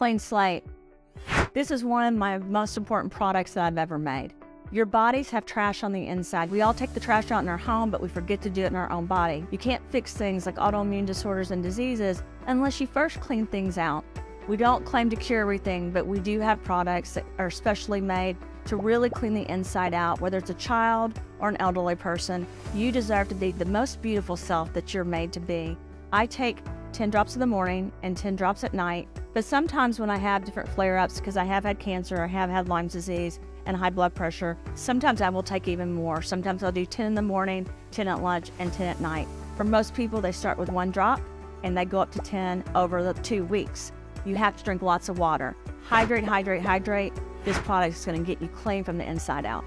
Clean slate. This is one of my most important products that I've ever made. Your bodies have trash on the inside. We all take the trash out in our home, but we forget to do it in our own body. You can't fix things like autoimmune disorders and diseases unless you first clean things out. We don't claim to cure everything, but we do have products that are specially made to really clean the inside out, whether it's a child or an elderly person. You deserve to be the most beautiful self that you're made to be. I take 10 drops in the morning and 10 drops at night. But sometimes when I have different flare ups, because I have had cancer, I have had Lyme disease and high blood pressure, sometimes I will take even more. Sometimes I'll do 10 in the morning, 10 at lunch, and 10 at night. For most people, they start with one drop and they go up to 10 over the two weeks. You have to drink lots of water. Hydrate, hydrate, hydrate. This product is going to get you clean from the inside out.